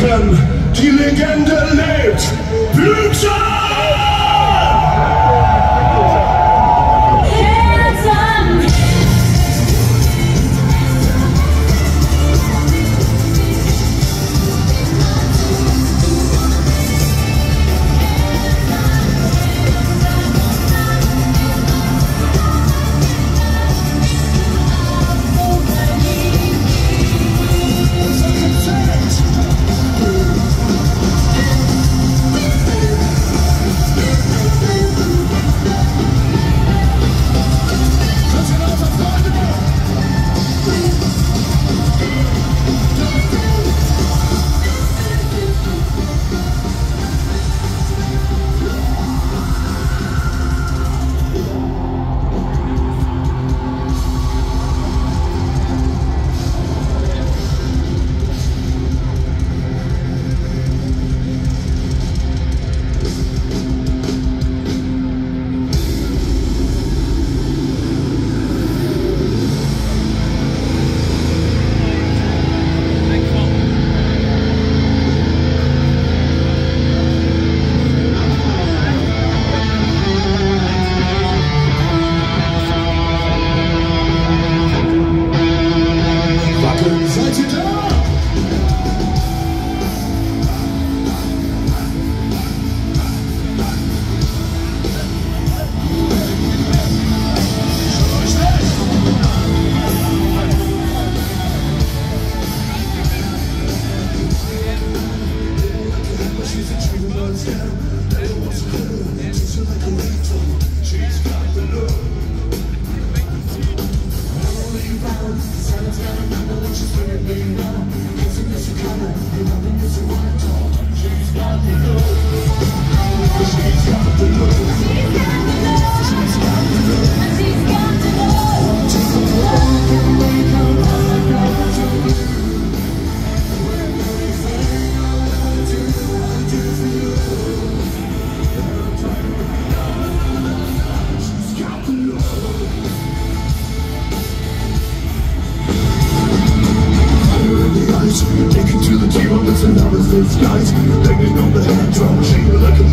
Franken, die Legende lebt. Blüter! Wednesday. Take it to the table, it's an hour's this guys Taking on the hand drum, shaking like a